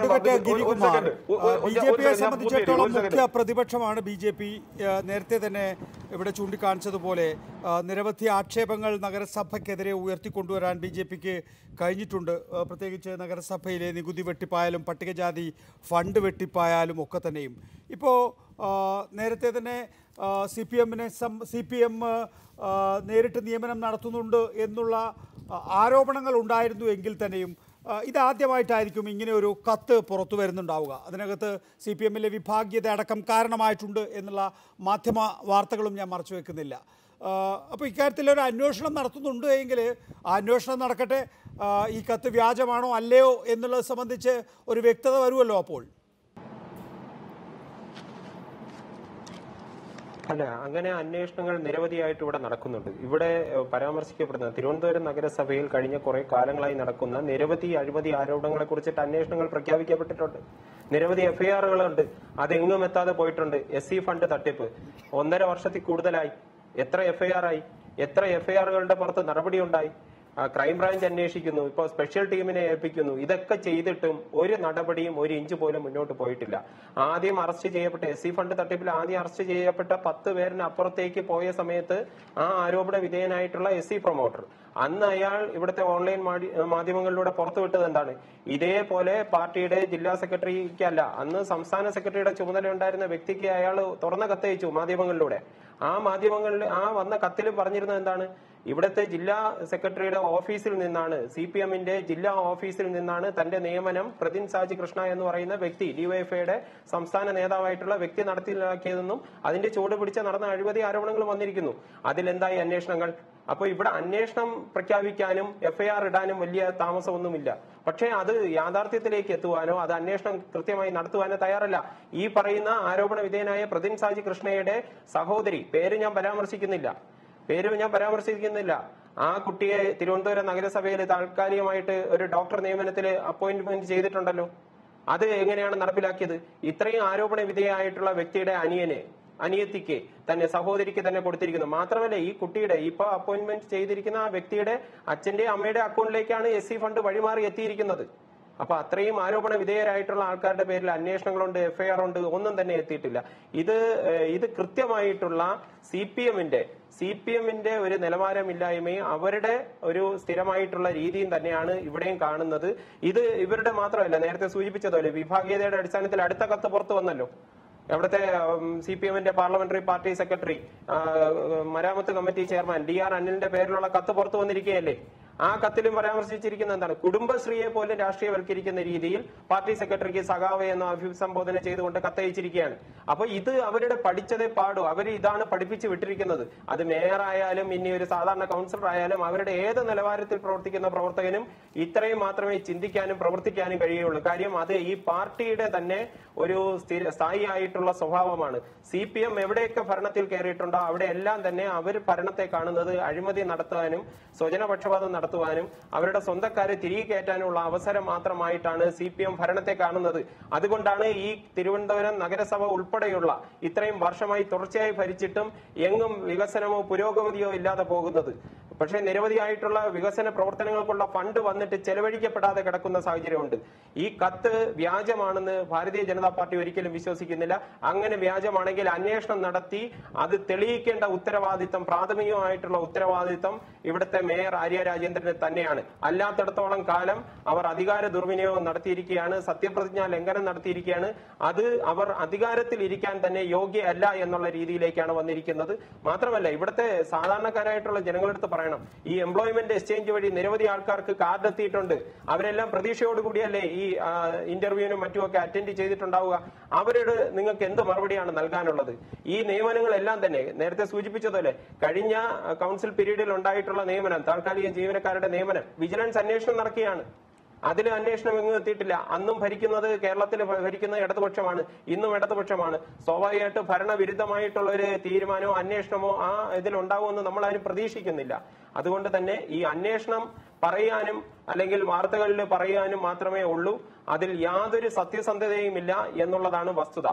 Girikumar B J പിയെ സംബന്ധിച്ചിടത്തോളം മുഖ്യ പ്രതിപക്ഷമാണ് ബി ജെ പി നേരത്തെ തന്നെ ഇവിടെ ചൂണ്ടിക്കാണിച്ചതുപോലെ നിരവധി ആക്ഷേപങ്ങൾ നഗരസഭയ്ക്കെതിരെ ഉയർത്തിക്കൊണ്ടുവരാൻ ബി ജെ പിക്ക് കഴിഞ്ഞിട്ടുണ്ട്. പ്രത്യേകിച്ച് നഗരസഭയിലെ നികുതി വെട്ടിപ്പായാലും പട്ടികജാതി ഫണ്ട് വെട്ടിപ്പായാലും ഒക്കെ തന്നെയും. ഇപ്പോൾ നേരത്തെ തന്നെ സി പി എമ്മിനെ സം സി പി എം നേരിട്ട് നിയമനം നടത്തുന്നുണ്ട് എന്നുള്ള ആരോപണങ്ങൾ ഉണ്ടായിരുന്നു എങ്കിൽ തന്നെയും ഇതാദ്യമായിട്ടായിരിക്കും ഇങ്ങനെ ഒരു കത്ത് പുറത്തു വരുന്നുണ്ടാവുക. അതിനകത്ത് സി പി എമ്മിലെ വിഭാഗീയത അടക്കം കാരണമായിട്ടുണ്ട് എന്നുള്ള മാധ്യമ വാർത്തകളും ഞാൻ മറച്ചു വെക്കുന്നില്ല. അപ്പോൾ ഇക്കാര്യത്തിൽ ഒരു അന്വേഷണം നടത്തുന്നുണ്ട് എങ്കിൽ ആ അന്വേഷണം നടക്കട്ടെ. ഈ കത്ത് വ്യാജമാണോ അല്ലയോ എന്നുള്ളത് സംബന്ധിച്ച് ഒരു വ്യക്തത വരുമല്ലോ അപ്പോൾ. അല്ല അങ്ങനെ അന്വേഷണങ്ങൾ നിരവധിയായിട്ട് ഇവിടെ നടക്കുന്നുണ്ട്. ഇവിടെ പരാമർശിക്കപ്പെടുന്ന തിരുവനന്തപുരം നഗരസഭയിൽ കഴിഞ്ഞ കുറെ കാലങ്ങളായി നടക്കുന്ന നിരവധി അഴിമതി ആരോപണങ്ങളെ കുറിച്ചിട്ട് അന്വേഷണങ്ങൾ പ്രഖ്യാപിക്കപ്പെട്ടിട്ടുണ്ട്. നിരവധി എഫ്ഐആറുകളുണ്ട്. അതെങ്ങും എത്താതെ പോയിട്ടുണ്ട്. എസ് സി ഫണ്ട് തട്ടിപ്പ്. ഒന്നര വർഷത്തിൽ കൂടുതലായി. എത്ര എഫ്ഐആർ ആയി എത്ര എഫ്ഐആറുകളുടെ പുറത്ത് നടപടിയുണ്ടായി? ആ, ക്രൈംബ്രാഞ്ച് അന്വേഷിക്കുന്നു ഇപ്പോൾ സ്പെഷ്യൽ ടീമിനെ ഏൽപ്പിക്കുന്നു. ഇതൊക്കെ ചെയ്തിട്ടും ഒരു നടപടിയും ഒരു ഇഞ്ച് പോലും മുന്നോട്ട് പോയിട്ടില്ല. ആദ്യം അറസ്റ്റ് ചെയ്യപ്പെട്ട എസ് സി ഫണ്ട് തട്ടിപ്പിൽ ആദ്യം അറസ്റ്റ് ചെയ്യപ്പെട്ട പത്ത് പേരിന് അപ്പുറത്തേക്ക് പോയ സമയത്ത് ആ ആരോപണ വിധേയനായിട്ടുള്ള എസ് സി പ്രൊമോട്ടർ അന്ന് അയാൾ ഇവിടുത്തെ ഓൺലൈൻ മാധ്യമങ്ങളിലൂടെ പുറത്തുവിട്ടത് എന്താണ്? ഇതേപോലെ പാർട്ടിയുടെ ജില്ലാ സെക്രട്ടറിക്കല്ല അന്ന് സംസ്ഥാന സെക്രട്ടറിയുടെ ചുമതല ഉണ്ടായിരുന്ന വ്യക്തിക്ക് അയാൾ തുറന്ന കത്തയച്ചു മാധ്യമങ്ങളിലൂടെ. ആ മാധ്യമങ്ങളിൽ ആ വന്ന കത്തിൽ പറഞ്ഞിരുന്നത് എന്താണ്? ഇവിടുത്തെ ജില്ലാ സെക്രട്ടറിയുടെ ഓഫീസിൽ നിന്നാണ് സി പി എമ്മിന്റെ ജില്ലാ ഓഫീസിൽ നിന്നാണ് തന്റെ നിയമനം പ്രതിൻ സാജി കൃഷ്ണ എന്ന് പറയുന്ന വ്യക്തി ഡിവൈഎഫ്ഐയുടെ സംസ്ഥാന നേതാവായിട്ടുള്ള വ്യക്തി നടത്തിലാക്കിയതെന്നും അതിന്റെ ചൂട് പിടിച്ച നടന്ന അഴിമതി ആരോപണങ്ങൾ വന്നിരിക്കുന്നു. അതിലെന്തായി അന്വേഷണങ്ങൾ? അപ്പോൾ ഇവിടെ അന്വേഷണം പ്രഖ്യാപിക്കാനും എഫ്ഐആർ ഇടാനും വലിയ താമസമൊന്നുമില്ല. പക്ഷേ അത് യാഥാർത്ഥ്യത്തിലേക്ക് എത്തുവാനോ അത് അന്വേഷണം കൃത്യമായി നടത്തുവാനോ തയ്യാറല്ല. ഈ പറയുന്ന ആരോപണ വിധേയനായ പ്രതിൻ സാജി കൃഷ്ണയുടെ സഹോദരി പേര് ഞാൻ പരാമർശിക്കുന്നില്ല. പേര് ഞാൻ പരാമർശിക്കുന്നില്ല ആ കുട്ടിയെ തിരുവനന്തപുരം നഗരസഭയിൽ താൽക്കാലികമായിട്ട് ഒരു ഡോക്ടർ നിയമനത്തിൽ അപ്പോയിന്റ്മെന്റ് ചെയ്തിട്ടുണ്ടല്ലോ. അത് എങ്ങനെയാണ് നടപ്പിലാക്കിയത്? ഇത്രയും ആരോപണ വിധേയമായിട്ടുള്ള വ്യക്തിയുടെ അനിയനെ അനിയത്തിക്ക് തന്നെ സഹോദരിക്ക് തന്നെ കൊടുത്തിരിക്കുന്നു. മാത്രമല്ല ഈ കുട്ടിയുടെ ഇപ്പൊ അപ്പോയിന്റ്മെന്റ് ചെയ്തിരിക്കുന്ന ആ വ്യക്തിയുടെ അച്ഛന്റെ അമ്മയുടെ അക്കൗണ്ടിലേക്കാണ് എസ് ഫണ്ട് വഴിമാറി എത്തിയിരിക്കുന്നത്. അപ്പൊ അത്രയും ആരോപണ വിധേയരായിട്ടുള്ള ആൾക്കാരുടെ പേരിൽ അന്വേഷണങ്ങളുണ്ട് എഫ്ഐആർ ഉണ്ട് ഒന്നും തന്നെ എത്തിയിട്ടില്ല. ഇത് ഇത് കൃത്യമായിട്ടുള്ള സി പി എമ്മിന്റെ സി പി എമ്മിന്റെ ഒരു നിലവാരമില്ലായ്മയും അവരുടെ ഒരു സ്ഥിരമായിട്ടുള്ള രീതിയും തന്നെയാണ് ഇവിടെയും കാണുന്നത്. ഇത് ഇവരുടെ മാത്രമല്ല നേരത്തെ സൂചിപ്പിച്ചതുപോലെ വിഭാഗീയതയുടെ അടിസ്ഥാനത്തിൽ അടുത്ത കത്ത് പുറത്തു വന്നല്ലോ. അവിടുത്തെ സി പി എമ്മിന്റെ പാർലമെന്ററി പാർട്ടി സെക്രട്ടറി മരാമത്ത് കമ്മിറ്റി ചെയർമാൻ ഡി ആർ അനിലിന്റെ പേരിലുള്ള കത്ത് പുറത്തു വന്നിരിക്കുകയല്ലേ? ആ കത്തിലും പരാമർശിച്ചിരിക്കുന്ന എന്താണ്? കുടുംബശ്രീയെ പോലും രാഷ്ട്രീയവൽക്കരിക്കുന്ന രീതിയിൽ പാർട്ടി സെക്രട്ടറിക്ക് സഖാവ് എന്ന അഭിസംബോധന ചെയ്തുകൊണ്ട് കത്തയച്ചിരിക്കുകയാണ്. അപ്പൊ ഇത് അവരുടെ പഠിച്ചതേ പാടൂ. അവർ ഇതാണ് പഠിപ്പിച്ചു വിട്ടിരിക്കുന്നത്. അത് മേയറായാലും ഇനി ഒരു സാധാരണ കൗൺസിലർ ആയാലും അവരുടെ ഏത് നിലവാരത്തിൽ പ്രവർത്തിക്കുന്ന പ്രവർത്തകനും ഇത്രയും മാത്രമേ ചിന്തിക്കാനും പ്രവർത്തിക്കാനും കഴിയുള്ളൂ. കാര്യം അത് ഈ പാർട്ടിയുടെ തന്നെ ഒരു സ്ഥിര സ്ഥായി ആയിട്ടുള്ള സ്വഭാവമാണ്. സി പി എം എവിടെയൊക്കെ ഭരണത്തിൽ കയറിയിട്ടുണ്ടോ അവിടെ എല്ലാം തന്നെ അവർ ഭരണത്തെ കാണുന്നത് അഴിമതി നടത്താനും സ്വജനപക്ഷപാതം നടത്തുവാനും അവരുടെ സ്വന്തക്കാരെ തിരികെ കയറ്റാനുള്ള അവസരം മാത്രമായിട്ടാണ് സി പി എം ഭരണത്തെ കാണുന്നത്. അതുകൊണ്ടാണ് ഈ തിരുവനന്തപുരം നഗരസഭ ഉൾപ്പെടെയുള്ള ഇത്രയും വർഷമായി തുടർച്ചയായി ഭരിച്ചിട്ടും എങ്ങും വികസനമോ പുരോഗതിയോ ഇല്ലാതെ പോകുന്നത്. പക്ഷേ നിരവധിയായിട്ടുള്ള വികസന പ്രവർത്തനങ്ങൾക്കുള്ള ഫണ്ട് വന്നിട്ട് ചെലവഴിക്കപ്പെടാതെ കിടക്കുന്ന സാഹചര്യമുണ്ട്. ഈ കത്ത് വ്യാജമാണെന്ന് ഭാരതീയ ജനതാ പാർട്ടി ഒരിക്കലും വിശ്വസിക്കുന്നില്ല. അങ്ങനെ വ്യാജമാണെങ്കിൽ അന്വേഷണം നടത്തി അത് തെളിയിക്കേണ്ട ഉത്തരവാദിത്തം പ്രാഥമികമായിട്ടുള്ള ഉത്തരവാദിത്തം ഇവിടുത്തെ മേയർ ആര്യ രാജേന്ദ്രന് തന്നെയാണ്. അല്ലാത്തടത്തോളം കാലം അവർ അധികാര ദുർവിനിയോഗം നടത്തിയിരിക്കുകയാണ് സത്യപ്രതിജ്ഞാ ലംഘനം നടത്തിയിരിക്കുകയാണ്. അത് അവർ അധികാരത്തിൽ ഇരിക്കാൻ തന്നെ യോഗ്യല്ല എന്നുള്ള രീതിയിലേക്കാണ് വന്നിരിക്കുന്നത്. മാത്രമല്ല ഇവിടുത്തെ സാധാരണക്കാരായിട്ടുള്ള ജനങ്ങളെടുത്ത് പറയണം. ഈ എംപ്ലോയ്മെന്റ് എക്സ്ചേഞ്ച് വഴി നിരവധി ആൾക്കാർക്ക് കാർഡ് എത്തിയിട്ടുണ്ട്. അവരെല്ലാം പ്രതീക്ഷയോടുകൂടിയല്ലേ ഈ ഇന്റർവ്യൂവിനും മറ്റുമൊക്കെ അറ്റൻഡ് ചെയ്തിട്ടുണ്ടാവുക? അവരോട് നിങ്ങൾക്ക് എന്ത് മറുപടിയാണ് നൽകാനുള്ളത്? ഈ നിയമനങ്ങളെല്ലാം തന്നെ നേരത്തെ സൂചിപ്പിച്ചതുപോലെ കഴിഞ്ഞ കൗൺസിൽ പീരീഡിൽ ഉണ്ടായിട്ടുള്ള നിയമനം താൽക്കാലിക ജീവനക്കാരുടെ നിയമനം വിജിലൻസ് അന്വേഷണം നടക്കുകയാണ്. അതിൽ അന്വേഷണം എങ്ങും എത്തിയിട്ടില്ല. അന്നും ഭരിക്കുന്നത് കേരളത്തിൽ ഭരിക്കുന്നത് ഇടതുപക്ഷമാണ്. ഇന്നും ഇടതുപക്ഷമാണ്. സ്വാഭാവികമായിട്ട് ഭരണവിരുദ്ധമായിട്ടുള്ള ഒരു തീരുമാനമോ അന്വേഷണമോ ആ ഇതിൽ ഉണ്ടാവുമെന്ന് നമ്മൾ ആരും പ്രതീക്ഷിക്കുന്നില്ല. അതുകൊണ്ട് തന്നെ ഈ അന്വേഷണം പറയാനും അല്ലെങ്കിൽ വാർത്തകളിൽ പറയാനും മാത്രമേ ഉള്ളൂ. അതിൽ യാതൊരു സത്യസന്ധതയും ഇല്ല എന്നുള്ളതാണ് വസ്തുത.